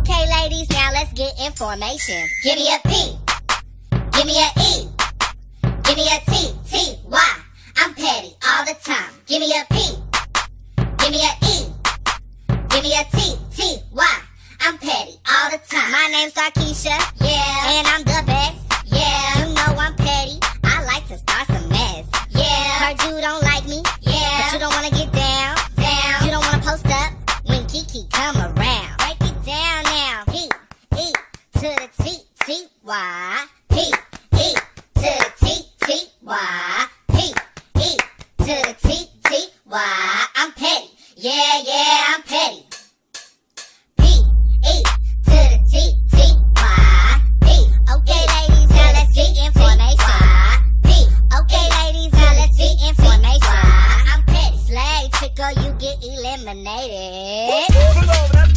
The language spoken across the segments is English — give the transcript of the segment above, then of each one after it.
Okay, ladies, now let's get information. Give me a P. Give me a E. Give me a T. T. Y. I'm petty all the time. Give me a P. Give me a E. Give me a T. T. Y. I'm petty all the time. My name's Darkeisha. Yeah. And I'm down now. P. E. To the T. T. Y. P. E. To the T. T. Y. P. E. To the T. T. Y. I'm petty. Yeah, yeah, I'm petty. P E to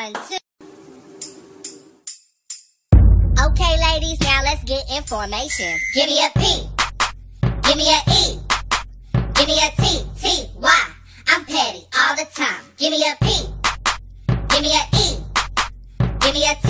Two. Okay, ladies, now let's get information. Give me a P. Give me a E. Give me a T. T. Y. I'm petty all the time. Give me a P. Give me a E. Give me a T.